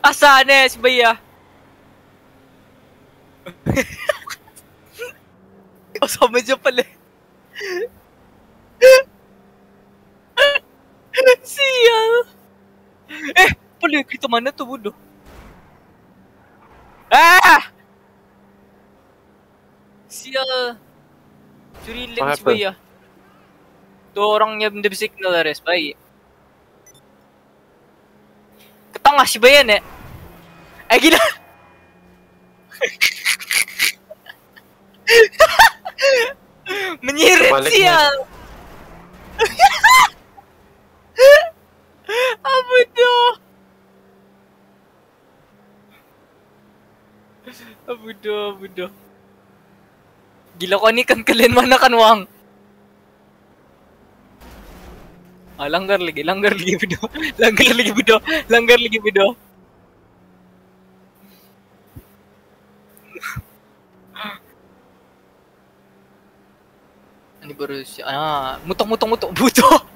Asa na si Baya? Kasama dyan pala. Siya. Eh, pala kita mana tu bodoh. Ah! Siya. Curi lens Baya. Tu orang yang dia signal res baik. Smash ba yan eh? Ay, gina... Manyirit siya! Abo to! Abo to, abo to. Gila ko ni kan kalin man na kanwang. Ah, langgar lagi, langgar lagi video. Langgar lagi video. Langgar lagi video. Ini baru si ah, mutong mutong mutong butuh.